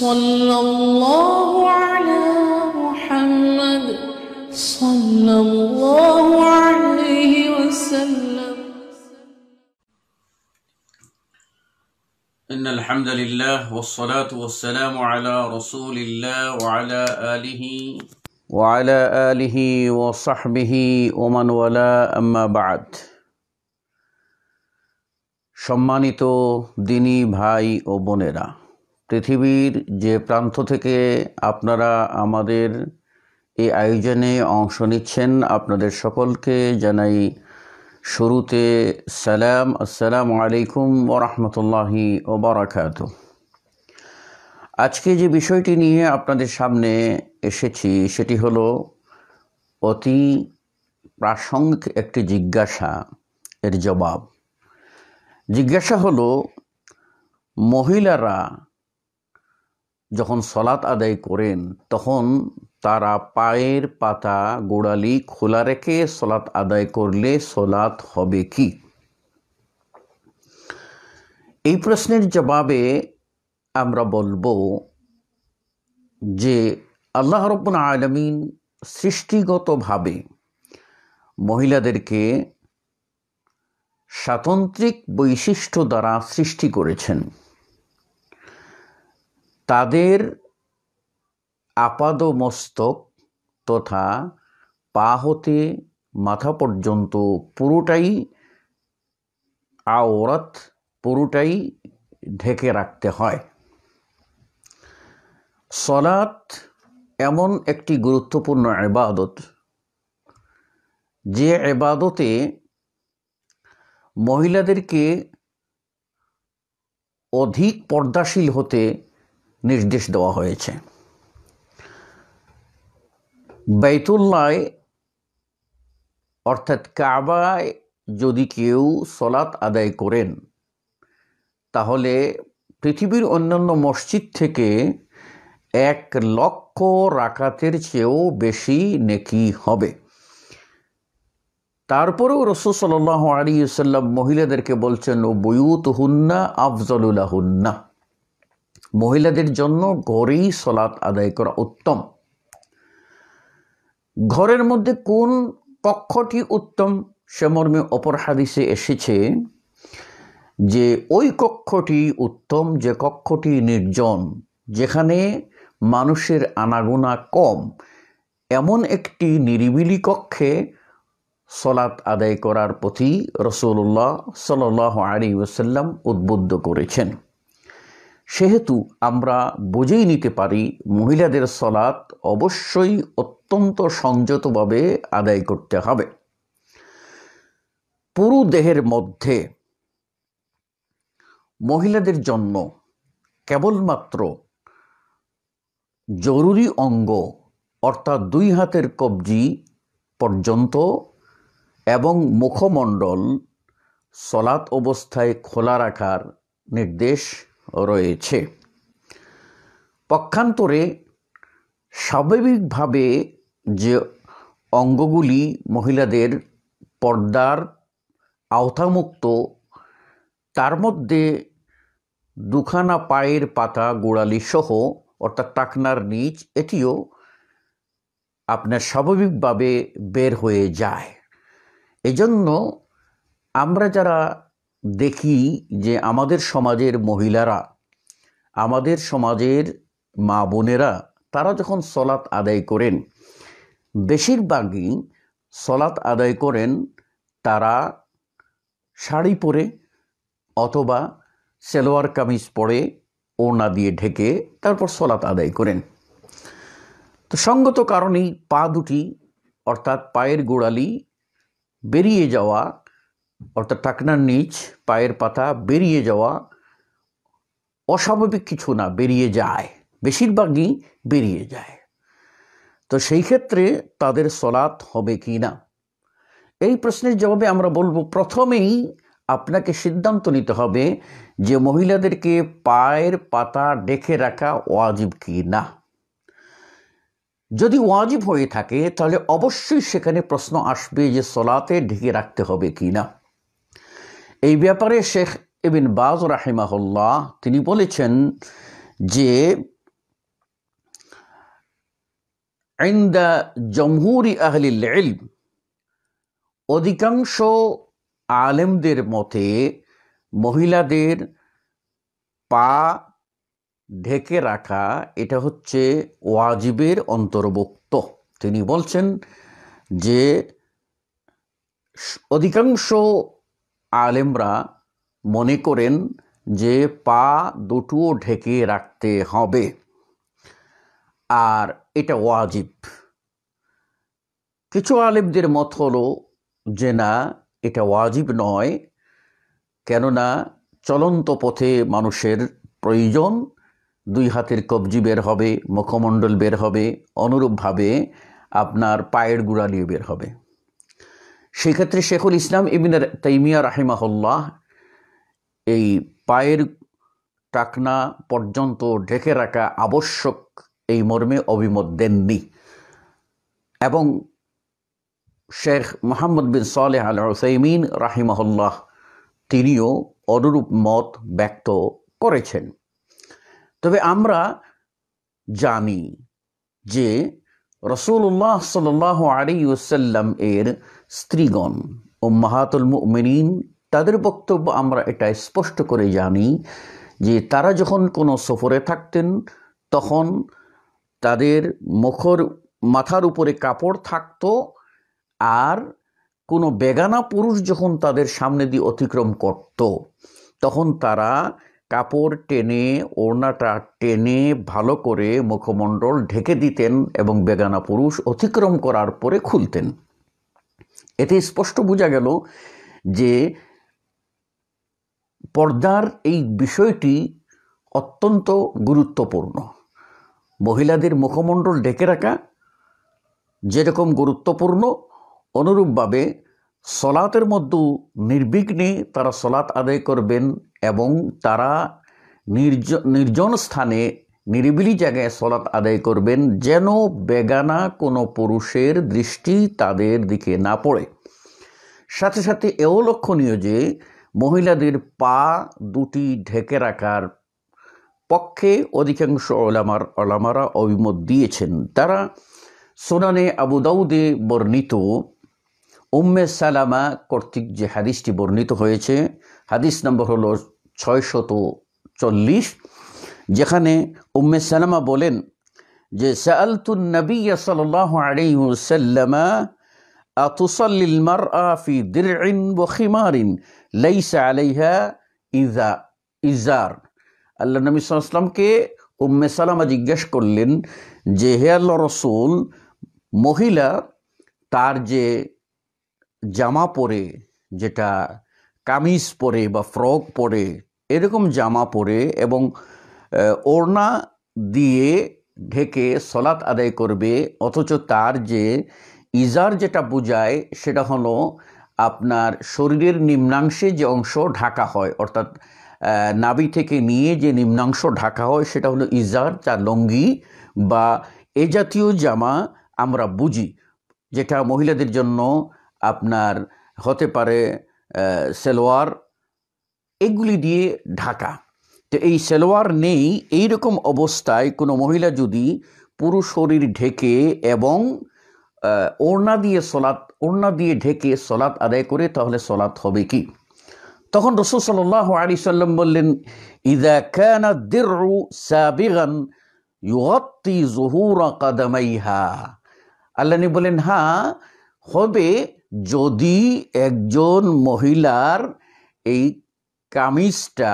صلى الله على محمد صلى الله عليه وسلم إن الحمد لله والصلاة والسلام على رسول الله وعلى آله وعلى آله وصحبه ومن والاه أما بعد সম্মানিত দিনী ভাই ও বোনেরা পৃথিবীর যে প্রান্ত থেকে আপনারা আমাদের এই আয়োজনে অংশ নিচ্ছেন, আপনাদের সকলকে জানাই শুরুতে সালাম। আসসালামু আলাইকুম ওরহমতুল্লাহি ওবরাকাত আজকে যে বিষয়টি নিয়ে আপনাদের সামনে এসেছি, সেটি হলো অতি প্রাসঙ্গিক একটি জিজ্ঞাসা এর জবাব। জিজ্ঞাসা হলো, মহিলারা যখন সলাৎ আদায় করেন, তখন তারা পায়ের পাতা গোড়ালি খোলা রেখে সলাৎ আদায় করলে সলাৎ হবে কি? এই প্রশ্নের জবাবে আমরা বলব যে আল্লাহ রব্বুল আলমিন সৃষ্টিগতভাবে মহিলাদেরকে স্বাতন্ত্রিক বৈশিষ্ট্য দ্বারা সৃষ্টি করেছেন। তাদের আপাদ মস্তক তথা পা হতে মাথা পর্যন্ত পুরোটাই আওরাত, পুরোটাই ঢেকে রাখতে হয়। সলাৎ এমন একটি গুরুত্বপূর্ণ এবাদত যে এবাদতে মহিলাদেরকে অধিক পর্দাশীল হতে নির্দেশ দেওয়া হয়েছে। বাইতুল্লায় অর্থাৎ কাবায় যদি কেউ সলাৎ আদায় করেন, তাহলে পৃথিবীর অন্যান্য মসজিদ থেকে এক লক্ষ রাকাতের চেয়েও বেশি নেকি হবে। তারপরেও রসুল সাল্লাহ আলী সাল্লাম মহিলাদেরকে বলছেন, ও বয়ুত হুন্না আফজলুল্লাহ হুন্না মহিলাদের জন্য ঘরেই সলাৎ আদায় করা উত্তম। ঘরের মধ্যে কোন কক্ষটি উত্তম? সে মর্মে অপর হাদিসে এসেছে যে ওই কক্ষটি উত্তম, যে কক্ষটি নির্জন, যেখানে মানুষের আনাগোনা কম, এমন একটি নিরিবিলি কক্ষে সলাৎ আদায় করার প্রতি রসুল্লাহ সাল আলী ওসাল্লাম উদ্বুদ্ধ করেছেন। সেহেতু আমরা বুঝেই নিতে পারি মহিলাদের সলাৎ অবশ্যই অত্যন্ত সংযতভাবে আদায় করতে হবে। পুরু দেহের মধ্যে মহিলাদের জন্য কেবলমাত্র জরুরি অঙ্গ অর্থাৎ দুই হাতের কবজি পর্যন্ত এবং মুখমণ্ডল সলাৎ অবস্থায় খোলা রাখার নির্দেশ রয়েছে। পক্ষান্তরে স্বাভাবিকভাবে যে অঙ্গগুলি মহিলাদের পর্দার আওতামুক্ত, তার মধ্যে দুখানা পায়ের পাতা, গোড়ালি সহ, অর্থাৎ টাকনার নিচ, এটিও আপনার স্বাভাবিকভাবে বের হয়ে যায়। এজন্য আমরা যারা দেখি যে আমাদের সমাজের মহিলারা, আমাদের সমাজের মা বোনেরা, তারা যখন সলাৎ আদায় করেন, বেশিরভাগই সলাৎ আদায় করেন তারা শাড়ি পরে অথবা সেলোয়ার কামিজ পরে ওড়না দিয়ে ঢেকে তারপর সলাৎ আদায় করেন। তো সঙ্গত কারণেই পা দুটি, অর্থাৎ পায়ের গোড়ালি বেরিয়ে যাওয়া অর্থাৎ টাকনার নিচ, পায়ের পাতা বেরিয়ে যাওয়া অস্বাভাবিক কিছু না, বেরিয়ে যায়। বেশিরভাগই বেরিয়ে যায়। তো সেই ক্ষেত্রে তাদের সলাৎ হবে কি না? এই প্রশ্নের জবাবে আমরা বলব, প্রথমেই আপনাকে সিদ্ধান্ত নিতে হবে যে মহিলাদেরকে পায়ের পাতা ডেকে রাখা ওয়াজিব কি না। যদি ওয়াজিব হয়ে থাকে, তাহলে অবশ্যই সেখানে প্রশ্ন আসবে যে সলাতে ঢেকে রাখতে হবে কি না। এই ব্যাপারে শেখ এবিন বাজ রাহিমাহুল্লাহ, তিনি বলেছেন যে জমহুরি আহলিল ইলম অধিকাংশ আলেমদের মতে মহিলাদের পা ঢেকে রাখা, এটা হচ্ছে ওয়াজিবের অন্তর্ভুক্ত। তিনি বলছেন যে, অধিকাংশ আলেমরা মনে করেন যে পা দুটোও ঢেকে রাখতে হবে। আর এটা ওয়াজিব। কিছু আলেমদের মত হলো যে না, এটা ওয়াজিব নয়, কেননা চলন্ত পথে মানুষের প্রয়োজন দুই হাতের কবজি বের হবে, মুখমণ্ডল বের হবে, অনুরূপভাবে আপনার পায়ের গুড়ালিও বের হবে। সেক্ষেত্রে শেখুল ইসলাম ইবিন তাইমিয়া রাহিমাহুল্লাহ এই পায়ের টাকনা পর্যন্ত ঢেকে রাখা আবশ্যক এই মর্মে অভিমত দেননি। এবং শেখ মোহাম্মদ বিন সালেহ আল হুসাইমিন রাহিমাহুল্লাহ তিনিও অনুরূপ মত ব্যক্ত করেছেন। তবে আমরা জানি যে রসুল্লাহ সাল আলী ওসাল্লাম এর স্ত্রীগণ ও মাহাতুল মিনীন তাদের বক্তব্য আমরা এটা স্পষ্ট করে জানি যে তারা যখন কোনো সফরে থাকতেন, তখন তাদের মুখর মাথার উপরে কাপড় থাকতো আর কোনো বেগানা পুরুষ যখন তাদের সামনে দিয়ে অতিক্রম করত, তখন তারা কাপড় টেনে, ওড়নাটা টেনে ভালো করে মুখমণ্ডল ঢেকে দিতেন এবং বেগানা পুরুষ অতিক্রম করার পরে খুলতেন। এতে স্পষ্ট বোঝা গেল যে পর্দার এই বিষয়টি অত্যন্ত গুরুত্বপূর্ণ। মহিলাদের মুখমণ্ডল ডেকে রাখা যেরকম গুরুত্বপূর্ণ, অনুরূপভাবে সলাতের মধ্যেও নির্বিঘ্নে তারা সলাৎ আদায় করবেন এবং তারা নির্জন স্থানে নিরিবিলি জায়গায় সলাৎ আদায় করবেন যেন বেগানা কোনো পুরুষের দৃষ্টি তাদের দিকে না পড়ে। সাথে সাথে এও লক্ষণীয় যে মহিলাদের পা দুটি ঢেকে রাখার পক্ষে অধিকাংশ ওলামার ওলামারা অভিমত দিয়েছেন। তারা সোনানে আবু দাউদে বর্ণিত উম্মে সালামা কর্তৃক যে হাদিসটি বর্ণিত হয়েছে, হাদিস নম্বর হলো ছয়শত চল্লিশ। যেখানে উম্মে সালামা বলেন যে সালতুন নবী সাল্লাহ আলাইসাল্লামা আতুসাল্লিল মার আফি দিরইন বখিমারিন লাইসা আলাইহা ইজা ইজার। আল্লাহ নবী সাল্লামকে উম্মে সালামা জিজ্ঞেস করলেন যে, হে আল্লাহ রসুল, মহিলা তার যে জামা পরে, যেটা কামিজ পরে বা ফ্রক পরে, এরকম জামা পরে এবং ওড়না দিয়ে ঢেকে সলাৎ আদায় করবে, অথচ তার যে ইজার যেটা বোঝায়, সেটা হলো আপনার শরীরের নিম্নাংশে যে অংশ ঢাকা হয়, অর্থাৎ নাবি থেকে নিয়ে যে নিম্নাংশ ঢাকা হয়, সেটা হলো ইজার যা লঙ্গি বা এ জাতীয় জামা আমরা বুঝি, যেটা মহিলাদের জন্য আপনার হতে পারে সেলোয়ার, এগুলি দিয়ে ঢাকা। তো এই সেলোয়ার নেই এই রকম অবস্থায় কোনো মহিলা যদি পুরো শরীর ঢেকে এবং ওড়না দিয়ে সলাৎ, ওড়না দিয়ে ঢেকে সলাৎ আদায় করে, তাহলে সলাৎ হবে কি? তখন রসুল সাল্লাহ আলী সাল্লাম বললেন ইদা কানা দিরু সাবিগান ইউগত্তি জহুরা কাদামাইহা। আল্লাহনি বলেন হ্যাঁ হবে যদি একজন মহিলার এই কামিজটা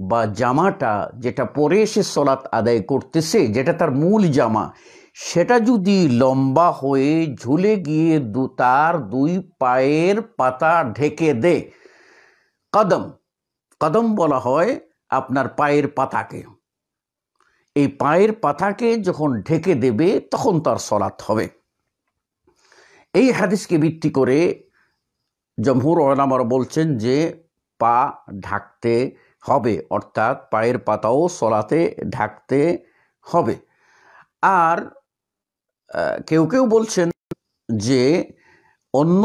বা জামাটা যেটা পরে এসে সলাৎ আদায় করতেছে, যেটা তার মূল জামা, সেটা যদি লম্বা হয়ে ঝুলে গিয়ে দু, তার দুই পায়ের পাতা ঢেকে দে। কদম কদম বলা হয় আপনার পায়ের পাতাকে। এই পায়ের পাতাকে যখন ঢেকে দেবে, তখন তার সলাৎ হবে। এই হাদিসকে ভিত্তি করে জমহুর ওলামারা বলছেন যে, পা ঢাকতে হবে, অর্থাৎ পায়ের পাতাও সলাতে, ঢাকতে হবে। আর কেউ কেউ বলছেন যে, অন্য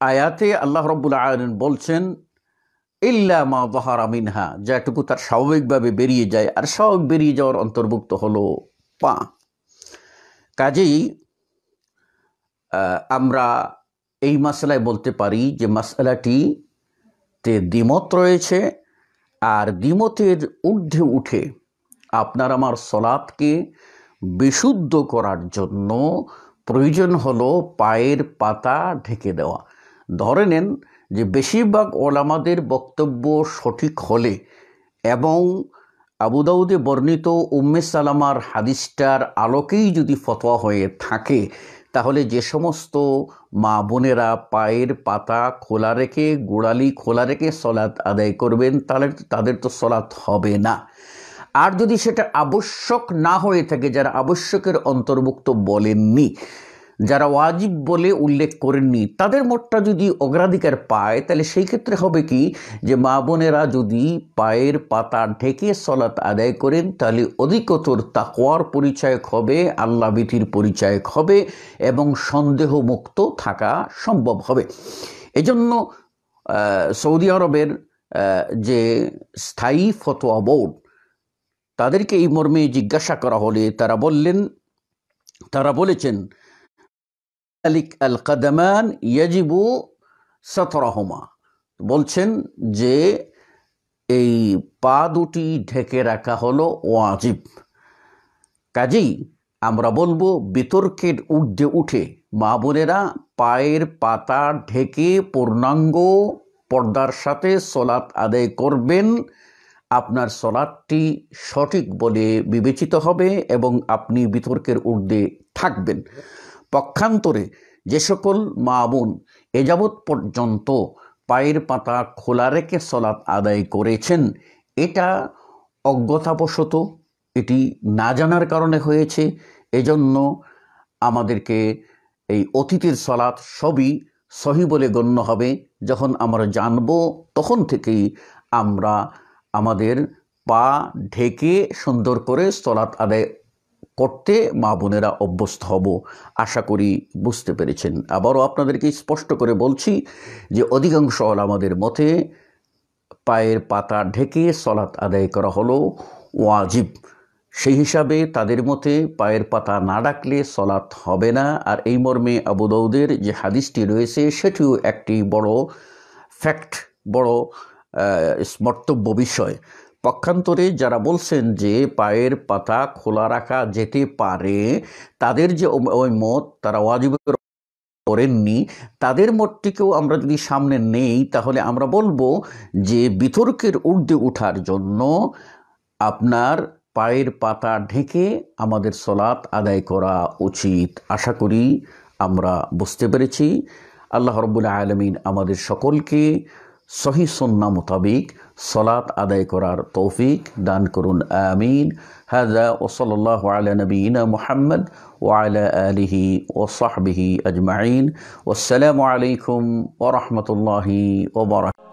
আয়াতে আল্লাহ রব্বুল আয়ন বলছেন, ইল্লা মা বহারা মিনহা যেটুকু তার স্বাভাবিকভাবে বেরিয়ে যায়, আর স্বাভাবিক বেরিয়ে যাওয়ার অন্তর্ভুক্ত হলো পা। কাজেই আমরা এই মাসলায় বলতে পারি যে মাসলাটি তে দ্বিমত রয়েছে আর দ্বিমতের ঊর্ধ্বে উঠে আপনার আমার সলাৎকে বিশুদ্ধ করার জন্য প্রয়োজন হলো পায়ের পাতা ঢেকে দেওয়া। ধরে নেন যে বেশিরভাগ ওলামাদের বক্তব্য সঠিক হলে এবং আবু দাউদে বর্ণিত উম্মে সালামার হাদিসটার আলোকেই যদি ফতোয়া হয়ে থাকে তাহলে যে সমস্ত মা বোনেরা পায়ের পাতা খোলা রেখে, গোড়ালি খোলা রেখে সলাৎ আদায় করবেন, তাহলে তাদের তো সলাৎ হবে না। আর যদি সেটা আবশ্যক না হয়ে থাকে, যারা আবশ্যকের অন্তর্ভুক্ত বলেননি যারা ওয়াজিব বলে উল্লেখ করেননি, তাদের মোটটা যদি অগ্রাধিকার পায়, তাহলে সেই ক্ষেত্রে হবে কি? যে মা বোনেরা যদি পায়ের পাতা ঢেকে সলাৎ আদায় করেন, তাহলে অধিকতর তাকওয়ার পরিচায়ক হবে আল্লাহ ভীতির পরিচায়ক হবে এবং সন্দেহমুক্ত থাকা সম্ভব হবে। এজন্য সৌদি আরবের যে স্থায়ী ফতোয়া বোর্ড, তাদেরকে এই মর্মে জিজ্ঞাসা করা হলে তারা বললেন, তারা বলেছেন আলিক আল কাদামান ইয়াজিবু সতরহমা। বলছেন যে এই পা দুটি ঢেকে রাখা হলো ওয়াজিব। কাজেই আমরা বলব, বিতর্কের ঊর্ধ্বে উঠে মা বোনেরা পায়ের পাতা ঢেকে পূর্ণাঙ্গ পর্দার সাথে সলাৎ আদায় করবেন। আপনার সলাদটি সঠিক বলে বিবেচিত হবে এবং আপনি বিতর্কের ঊর্ধ্বে থাকবেন। পক্ষান্তরে যে সকল মা বোন এ যাবৎ পর্যন্ত পায়ের পাতা খোলা রেখে সলাৎ আদায় করেছেন, এটা অজ্ঞতাবশত, এটি না জানার কারণে হয়েছে। এজন্য আমাদেরকে এই অতীতের সলাৎ সবই সহি বলে গণ্য হবে। যখন আমরা জানব, তখন থেকেই আমরা আমাদের পা ঢেকে সুন্দর করে সলাৎ আদায় করতে মা বোনেরা অভ্যস্ত হব, আশা করি বুঝতে পেরেছেন। আবারও আপনাদেরকে স্পষ্ট করে বলছি যে অধিকাংশ হল আমাদের মতে পায়ের পাতা ঢেকে সলাৎ আদায় করা হলো ওয়াজিব। সেই হিসাবে তাদের মতে পায়ের পাতা না ডাকলে সলাৎ হবে না। আর এই মর্মে আবু দাউদের যে হাদিসটি রয়েছে, সেটিও একটি বড় ফ্যাক্ট বড় স্মর্তব্য বিষয়। পক্ষান্তরে যারা বলছেন যে পায়ের পাতা খোলা রাখা যেতে পারে, তাদের যে ওই- মত তারা ওয়াজিবের করেননি। তাদের মতটিকেও আমরা যদি সামনে নেই, তাহলে আমরা বলব যে বিতর্কের ঊর্ধ্বে ওঠার জন্য আপনার পায়ের পাতা ঢেকে আমাদের সলাৎ আদায় করা উচিত। আশা করি আমরা বুঝতে পেরেছি। আল্লাহ রব্বুল্লাহ আলমিন আমাদের সকলকে সহি সন্না মোতাবিক সলাৎ আদায় করার তৌফিক দান করুন আমিন হাজা ওসল্লাহ আলা নবীনা মুহাম্মদ ওয়ালা আলিহি ওসাহবিহি আজমাইন ওসালামু আলাইকুম ওরহমতুল্লাহি ওবরাক